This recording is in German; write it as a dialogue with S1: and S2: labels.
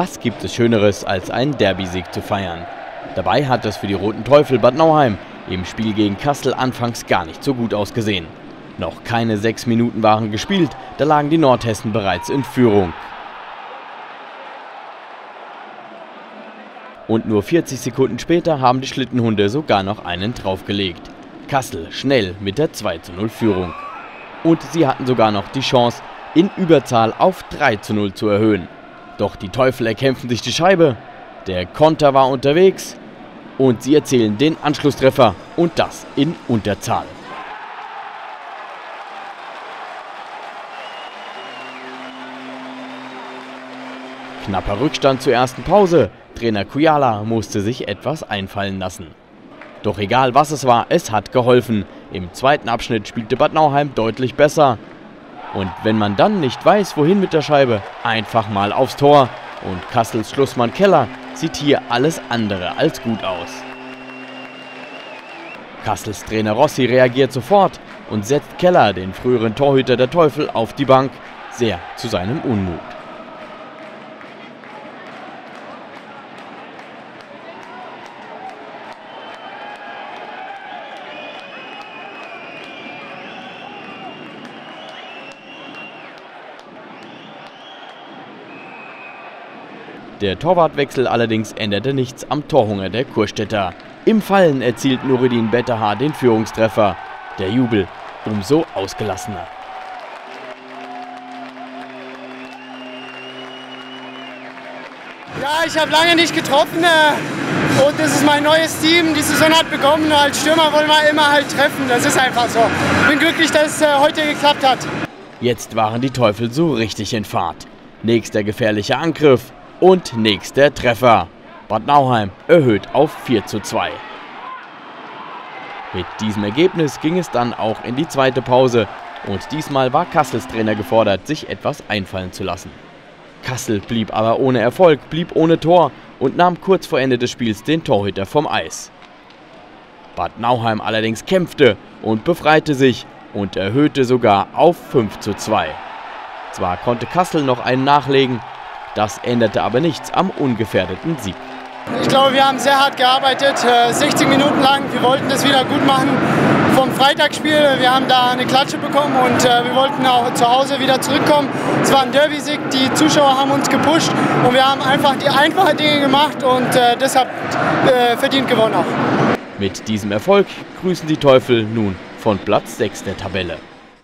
S1: Was gibt es Schöneres, als einen Derby-Sieg zu feiern? Dabei hat es für die Roten Teufel Bad Nauheim im Spiel gegen Kassel anfangs gar nicht so gut ausgesehen. Noch keine sechs Minuten waren gespielt, da lagen die Nordhessen bereits in Führung. Und nur 40 Sekunden später haben die Schlittenhunde sogar noch einen draufgelegt. Kassel schnell mit der 2 0 Führung. Und sie hatten sogar noch die Chance, in Überzahl auf 3 0 zu erhöhen. Doch die Teufel erkämpfen sich die Scheibe. Der Konter war unterwegs und sie erzielen den Anschlusstreffer und das in Unterzahl. Knapper Rückstand zur ersten Pause. Trainer Kuyala musste sich etwas einfallen lassen. Doch egal was es war, es hat geholfen. Im zweiten Abschnitt spielte Bad Nauheim deutlich besser. Und wenn man dann nicht weiß, wohin mit der Scheibe, einfach mal aufs Tor. Und Kassels Schlussmann Keller sieht hier alles andere als gut aus. Kassels Trainer Rossi reagiert sofort und setzt Keller, den früheren Torhüter der Teufel, auf die Bank, sehr zu seinem Unmut. Der Torwartwechsel allerdings änderte nichts am Torhunger der Kurstädter. Im Fallen erzielt Nureddin Betterhaar den Führungstreffer. Der Jubel umso ausgelassener.
S2: Ja, ich habe lange nicht getroffen äh, und das ist mein neues Team. Die Saison hat begonnen. Als Stürmer wollen wir immer halt treffen. Das ist einfach so. Bin glücklich, dass es äh, heute geklappt hat.
S1: Jetzt waren die Teufel so richtig in Fahrt. Nächster gefährlicher Angriff und nächster Treffer. Bad Nauheim erhöht auf 4 zu 2. Mit diesem Ergebnis ging es dann auch in die zweite Pause und diesmal war Kassels Trainer gefordert, sich etwas einfallen zu lassen. Kassel blieb aber ohne Erfolg, blieb ohne Tor und nahm kurz vor Ende des Spiels den Torhüter vom Eis. Bad Nauheim allerdings kämpfte und befreite sich und erhöhte sogar auf 5 zu 2. Zwar konnte Kassel noch einen nachlegen, das änderte aber nichts am ungefährdeten Sieg.
S2: Ich glaube, wir haben sehr hart gearbeitet, 60 äh, Minuten lang. Wir wollten das wieder gut machen vom Freitagsspiel. Wir haben da eine Klatsche bekommen und äh, wir wollten auch zu Hause wieder zurückkommen. Es war ein Derby-Sieg, die Zuschauer haben uns gepusht und wir haben einfach die einfachen Dinge gemacht und äh, deshalb verdient gewonnen auch.
S1: Mit diesem Erfolg grüßen die Teufel nun von Platz 6 der Tabelle.